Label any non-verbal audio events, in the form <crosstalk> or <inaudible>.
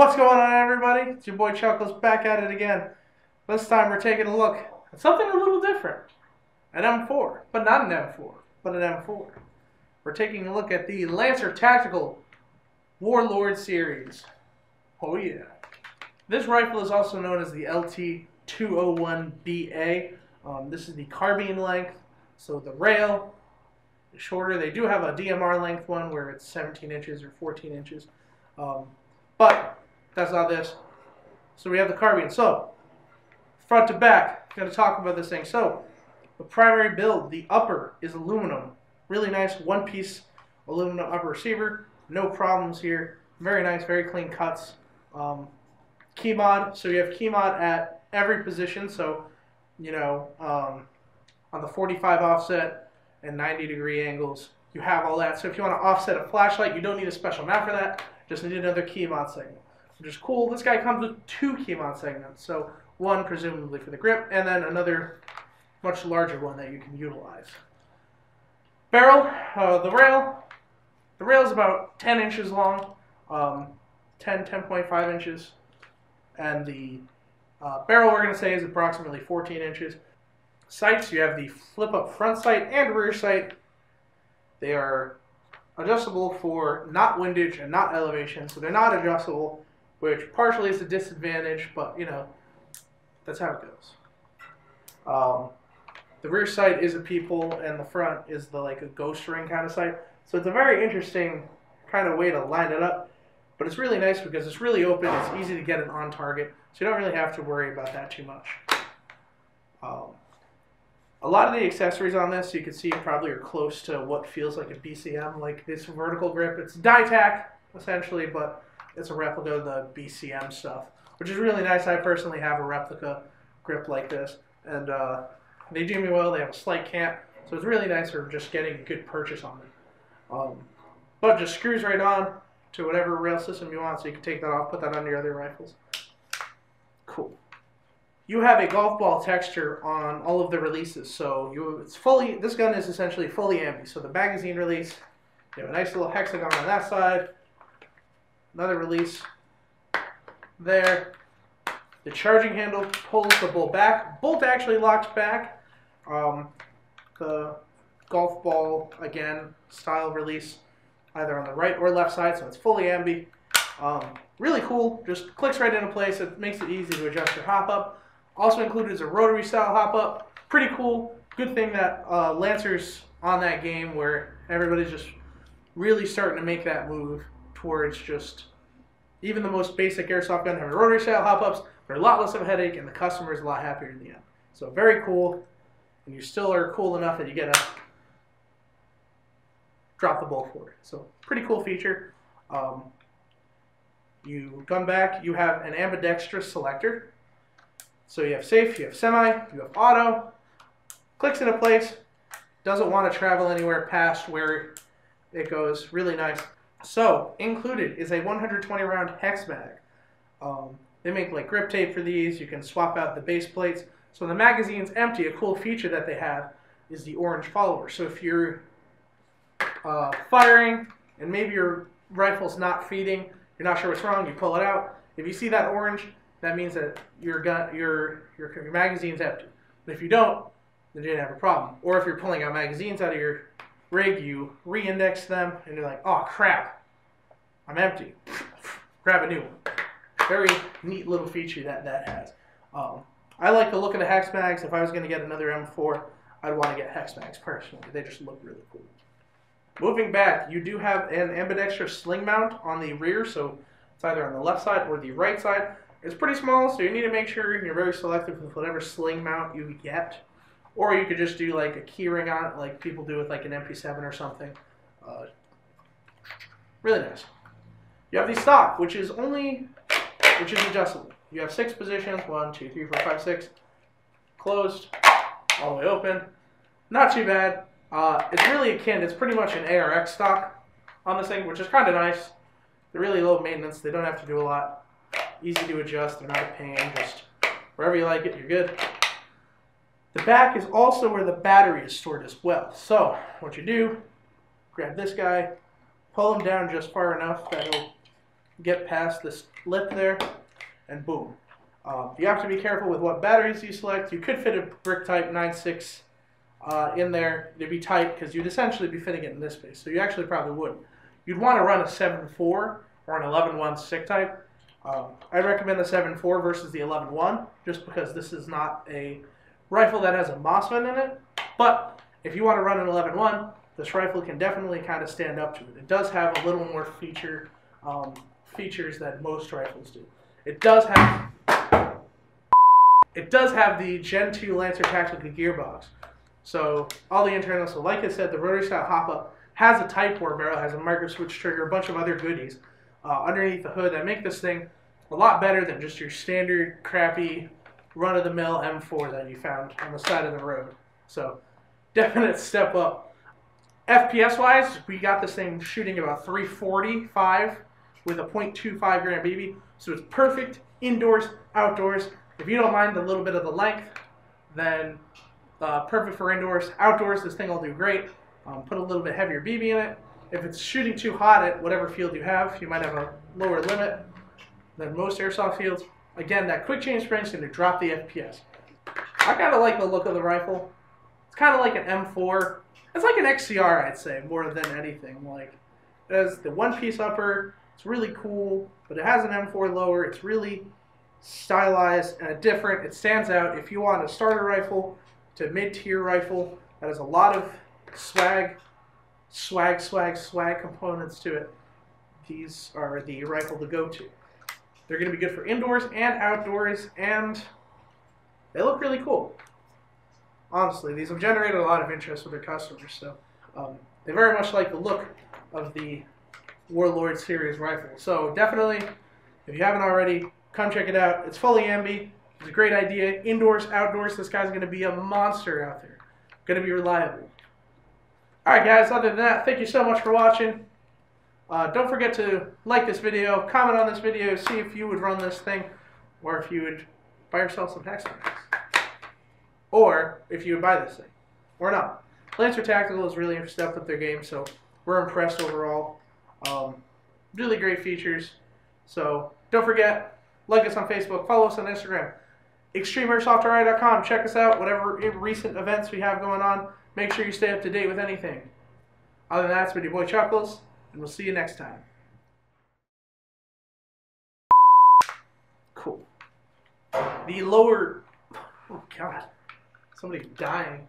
What's going on, everybody? It's your boy Chuckles back at it again. This time we're taking a look at something a little different. An M4, but not an M4, but an M4. We're taking a look at the Lancer Tactical Warlord series. Oh yeah. This rifle is also known as the LT201BA. Um, this is the carbine length, so the rail is shorter. They do have a DMR length one where it's 17 inches or 14 inches. Um, but that's not this. So we have the carbine. So, front to back, going to talk about this thing. So, the primary build, the upper is aluminum. Really nice one piece aluminum upper receiver. No problems here. Very nice, very clean cuts. Um, key mod, so you have key mod at every position. So, you know, um, on the 45 offset and 90 degree angles, you have all that. So if you want to offset a flashlight, you don't need a special mount for that. Just need another key mod segment which is cool. This guy comes with two keymod segments, so one presumably for the grip, and then another much larger one that you can utilize. Barrel, uh, the rail, the rail is about 10 inches long, um, 10, 10.5 inches, and the uh, barrel we're going to say is approximately 14 inches. Sights, you have the flip-up front sight and rear sight. They are adjustable for not windage and not elevation, so they're not adjustable which partially is a disadvantage, but you know, that's how it goes. Um, the rear sight is a people, and the front is the like a ghost ring kind of sight. So it's a very interesting kind of way to line it up. But it's really nice because it's really open. It's easy to get it on target, so you don't really have to worry about that too much. Um, a lot of the accessories on this, you can see, probably are close to what feels like a BCM, like this vertical grip. It's Dytac essentially, but it's a replica of the BCM stuff, which is really nice. I personally have a replica grip like this, and uh, they do me well. They have a slight cant, so it's really nice for just getting a good purchase on it. Um, but just screws right on to whatever rail system you want, so you can take that off, put that on your other rifles. Cool. You have a golf ball texture on all of the releases, so you it's fully. This gun is essentially fully ambi. So the magazine release, you have a nice little hexagon on that side another release there. The charging handle pulls the bolt back. Bolt actually locks back. Um, the golf ball, again, style release, either on the right or left side, so it's fully ambi. Um, really cool, just clicks right into place. It makes it easy to adjust your hop up. Also included is a rotary style hop up. Pretty cool. Good thing that uh, Lancer's on that game where everybody's just really starting to make that move towards just even the most basic airsoft gun having rotary style hop ups. They're a lot less of a headache, and the customer is a lot happier in the end. So very cool, and you still are cool enough that you get to drop the ball for it. So pretty cool feature. Um, you come back, you have an ambidextrous selector. So you have safe, you have semi, you have auto. Clicks into place. Doesn't want to travel anywhere past where it goes. Really nice. So, included is a 120 round hex mag. Um, they make like grip tape for these. You can swap out the base plates. So when the magazine's empty, a cool feature that they have is the orange follower. So if you're uh, firing and maybe your rifle's not feeding, you're not sure what's wrong, you pull it out. If you see that orange, that means that your gun, your your, your magazine's empty. But if you don't, then you didn't have a problem. Or if you're pulling out magazines out of your rig, you re-index them, and you're like, oh crap, I'm empty. <laughs> Grab a new one. Very neat little feature that that has. Um, I like the look of the hex mags. If I was going to get another M4, I'd want to get hex mags personally. They just look really cool. Moving back, you do have an ambidextrous sling mount on the rear, so it's either on the left side or the right side. It's pretty small, so you need to make sure you're very selective with whatever sling mount you get. Or you could just do like a keyring on it, like people do with like an MP7 or something. Uh, really nice. You have the stock, which is only, which is adjustable. You have six positions, one, two, three, four, five, six. Closed, all the way open. Not too bad. Uh, it's really akin, it's pretty much an ARX stock on this thing, which is kind of nice. They're really low maintenance, they don't have to do a lot. Easy to adjust, they're not a pain, just wherever you like it, you're good. The back is also where the battery is stored as well. So what you do, grab this guy, pull him down just far enough that he'll get past this lip there, and boom. Um, you have to be careful with what batteries you select. You could fit a brick type 9.6 uh, in there. It'd be tight because you'd essentially be fitting it in this space. So you actually probably wouldn't. You'd want to run a 7.4 or an 11.1 stick type. Um, I'd recommend the 7.4 versus the 11.1 just because this is not a rifle that has a MOSFET in it. But if you want to run an 11.1, this rifle can definitely kind of stand up to it. It does have a little more feature um, features than most rifles do. It does have it does have the Gen 2 Lancer Tactical gearbox. So all the internal, so like I said, the rotary style hop-up has a Type 4 barrel, has a micro switch trigger, a bunch of other goodies uh, underneath the hood that make this thing a lot better than just your standard crappy run-of-the-mill M4 that you found on the side of the road. So definite step up. FPS-wise, we got this thing shooting about 345 with a .25 gram BB, so it's perfect indoors, outdoors, if you don't mind a little bit of the length, then uh, perfect for indoors. Outdoors, this thing will do great. Um, put a little bit heavier BB in it. If it's shooting too hot at whatever field you have, you might have a lower limit than most airsoft fields. Again, that quick change spring is going to drop the FPS. I kind of like the look of the rifle. It's kind of like an M4. It's like an XCR, I'd say, more than anything. Like, it has the one-piece upper. It's really cool, but it has an M4 lower. It's really stylized and different. It stands out. If you want a starter rifle to mid-tier rifle that has a lot of swag, swag, swag, swag components to it, these are the rifle to go to. They're going to be good for indoors and outdoors, and they look really cool. Honestly, these have generated a lot of interest with their customers, so um, they very much like the look of the Warlord series rifle. So definitely, if you haven't already, Come check it out. It's fully ambi. It's a great idea. Indoors, outdoors, this guy's going to be a monster out there. Going to be reliable. Alright guys, other than that, thank you so much for watching. Uh, don't forget to like this video, comment on this video, see if you would run this thing, or if you would buy yourself some Hex Or if you would buy this thing, or not. Lancer Tactical is really stepped up their game, so we're impressed overall. Um, really great features. So don't forget, like us on Facebook. Follow us on Instagram. ExtremeAirsoftRI.com. Check us out. Whatever recent events we have going on. Make sure you stay up to date with anything. Other than that, it's been your boy Chuckles, and we'll see you next time. Cool. The lower... Oh, God. Somebody's dying.